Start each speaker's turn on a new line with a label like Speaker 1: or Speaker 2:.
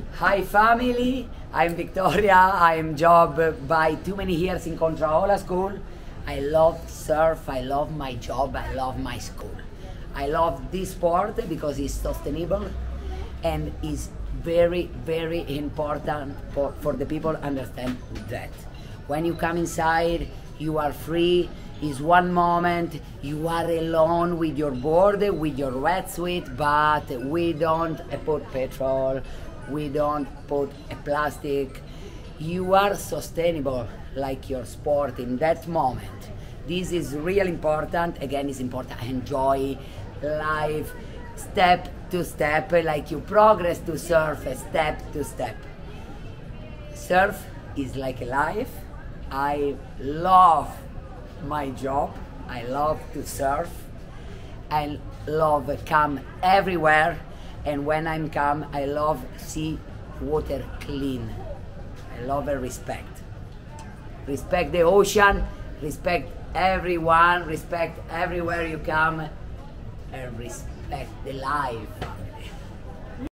Speaker 1: Hi family, I'm Victoria. I'm job by too many years in Kontraola school. I love surf, I love my job, I love my school. I love this sport because it's sustainable and is very, very important for, for the people understand that. When you come inside, you are free. Is one moment you are alone with your board, with your wetsuit, but we don't put petrol, we don't put a plastic. You are sustainable like your sport in that moment. This is really important. Again, it's important. Enjoy life step to step, like you progress to surf step to step. Surf is like a life. I love my job. I love to surf. I love come everywhere, and when I'm come, I love see water clean. I love and respect. Respect the ocean. Respect everyone. Respect everywhere you come, and respect the life.